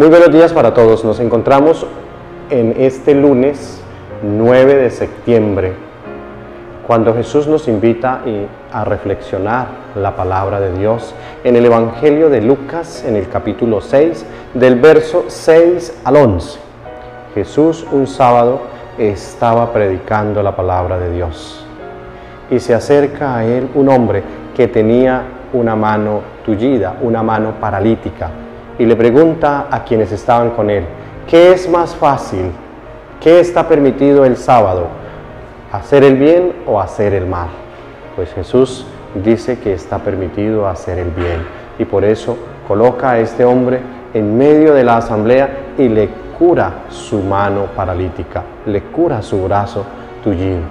Muy buenos días para todos. Nos encontramos en este lunes 9 de septiembre, cuando Jesús nos invita a reflexionar la palabra de Dios en el Evangelio de Lucas, en el capítulo 6, del verso 6 al 11. Jesús un sábado estaba predicando la palabra de Dios y se acerca a él un hombre que tenía una mano tullida, una mano paralítica y le pregunta a quienes estaban con él, ¿qué es más fácil? ¿Qué está permitido el sábado? ¿Hacer el bien o hacer el mal? Pues Jesús dice que está permitido hacer el bien y por eso coloca a este hombre en medio de la asamblea y le cura su mano paralítica, le cura su brazo tullido.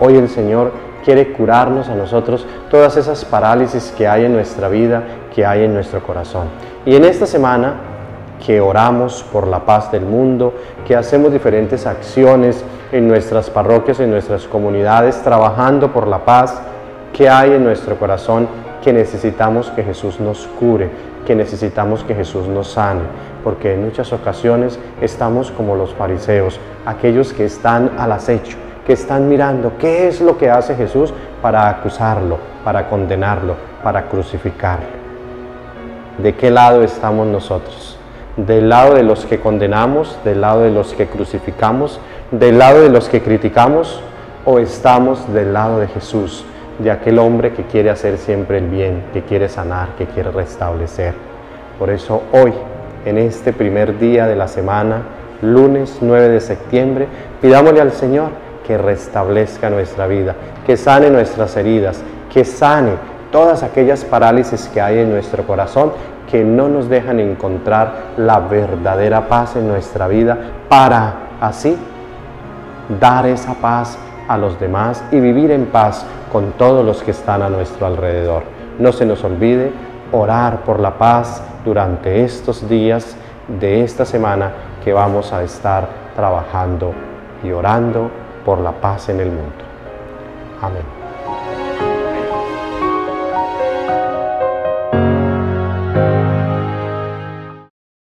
Hoy el Señor quiere curarnos a nosotros todas esas parálisis que hay en nuestra vida, que hay en nuestro corazón. Y en esta semana que oramos por la paz del mundo, que hacemos diferentes acciones en nuestras parroquias, en nuestras comunidades, trabajando por la paz que hay en nuestro corazón, que necesitamos que Jesús nos cure, que necesitamos que Jesús nos sane, porque en muchas ocasiones estamos como los fariseos, aquellos que están al acecho, que están mirando qué es lo que hace Jesús para acusarlo, para condenarlo, para crucificarlo. ¿De qué lado estamos nosotros? ¿Del lado de los que condenamos, del lado de los que crucificamos, del lado de los que criticamos o estamos del lado de Jesús, de aquel hombre que quiere hacer siempre el bien, que quiere sanar, que quiere restablecer? Por eso hoy, en este primer día de la semana, lunes 9 de septiembre, pidámosle al Señor que restablezca nuestra vida, que sane nuestras heridas, que sane todas aquellas parálisis que hay en nuestro corazón que no nos dejan encontrar la verdadera paz en nuestra vida para así dar esa paz a los demás y vivir en paz con todos los que están a nuestro alrededor. No se nos olvide orar por la paz durante estos días de esta semana que vamos a estar trabajando y orando por la paz en el mundo. Amén.